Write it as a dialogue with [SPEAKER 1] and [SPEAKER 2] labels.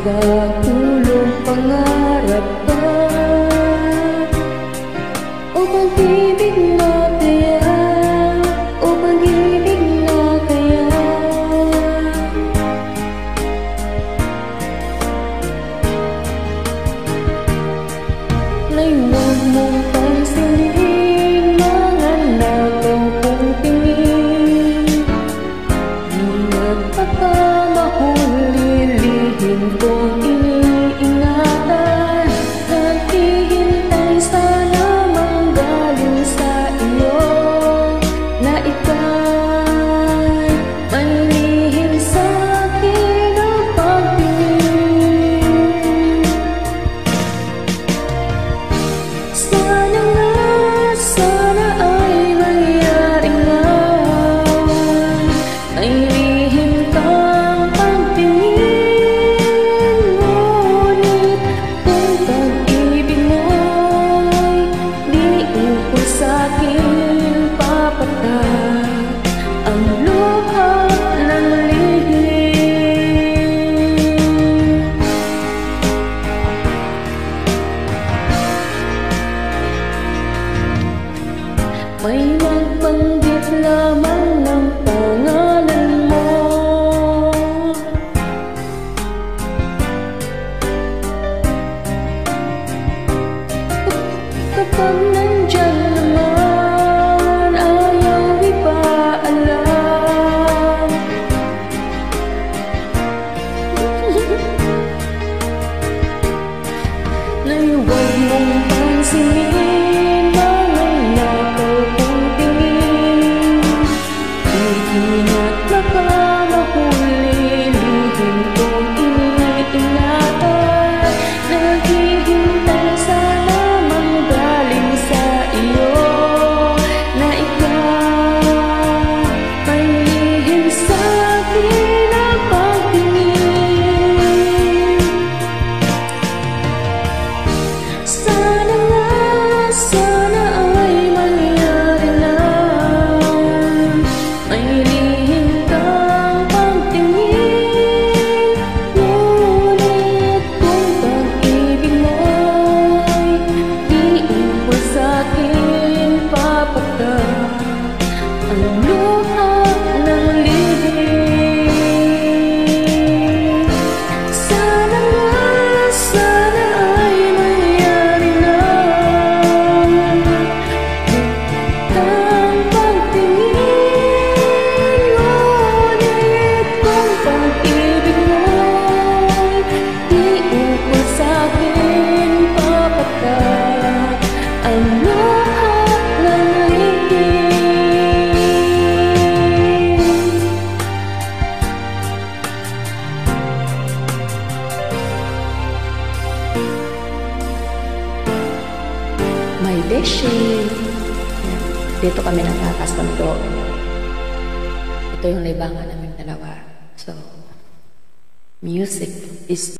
[SPEAKER 1] Nagtulong pangarap pa Upang ibig mo may mắn vẫn biết là
[SPEAKER 2] mãi Rishi. Dito kami nagkakasundo. Ito yung libangan namin dalawa. So, music is